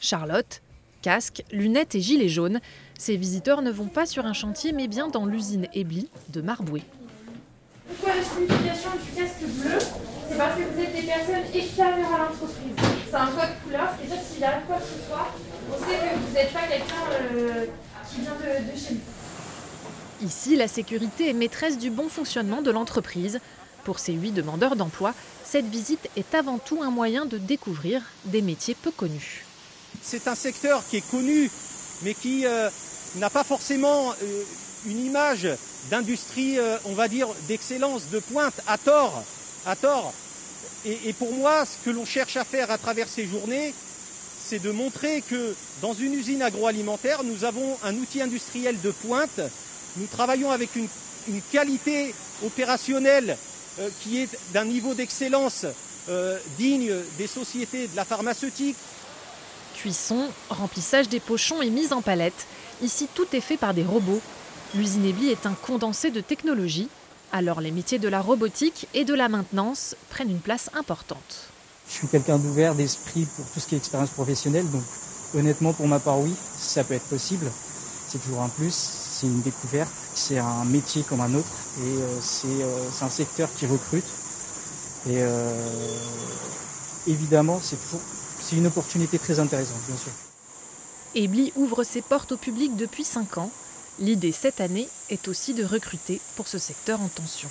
Charlotte, casque, lunettes et gilet jaune, ces visiteurs ne vont pas sur un chantier mais bien dans l'usine Ebli de Marboué. Pourquoi la signification du casque bleu C'est parce que vous êtes des personnes extérieures à l'entreprise. C'est un code couleur, c'est-à-dire s'il y a quoi que ce soit, on sait que vous n'êtes pas quelqu'un euh, qui vient de, de chez nous. Ici, la sécurité est maîtresse du bon fonctionnement de l'entreprise. Pour ces huit demandeurs d'emploi, cette visite est avant tout un moyen de découvrir des métiers peu connus. C'est un secteur qui est connu, mais qui euh, n'a pas forcément euh, une image d'industrie, euh, on va dire, d'excellence, de pointe, à tort. À tort. Et, pour moi, ce que l'on cherche à faire à travers ces journées, c'est de montrer que dans une usine agroalimentaire, nous avons un outil industriel de pointe. Nous travaillons avec une, qualité opérationnelle qui est d'un niveau d'excellence digne des sociétés de la pharmaceutique. Cuisson, remplissage des pochons et mise en palette. Ici, tout est fait par des robots. L'usine Ebli est un condensé de technologie. Alors les métiers de la robotique et de la maintenance prennent une place importante. Je suis quelqu'un d'ouvert, d'esprit pour tout ce qui est expérience professionnelle. Donc honnêtement, pour ma part, oui, ça peut être possible. C'est toujours un plus, c'est une découverte, c'est un métier comme un autre et euh, c'est euh, un secteur qui recrute. Et euh, évidemment, c'est toujours c'est une opportunité très intéressante, bien sûr. Ebli ouvre ses portes au public depuis 5 ans. L'idée cette année est aussi de recruter pour ce secteur en tension.